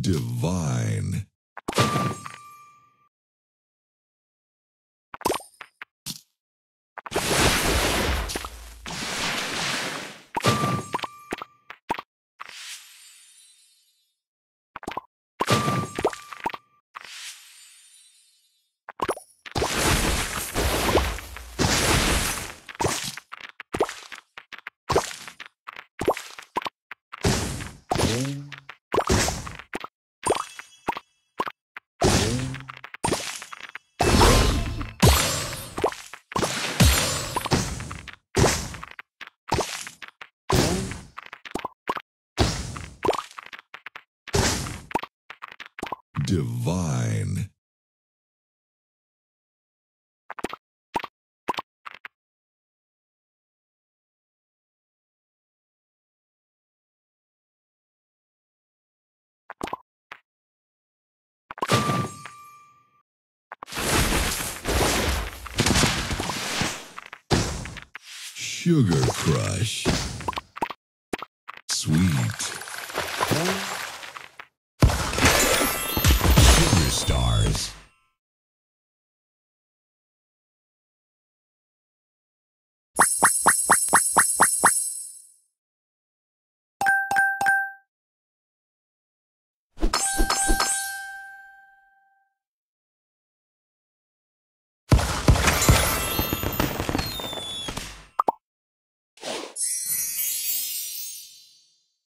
Divine. Divine. Sugar Crush.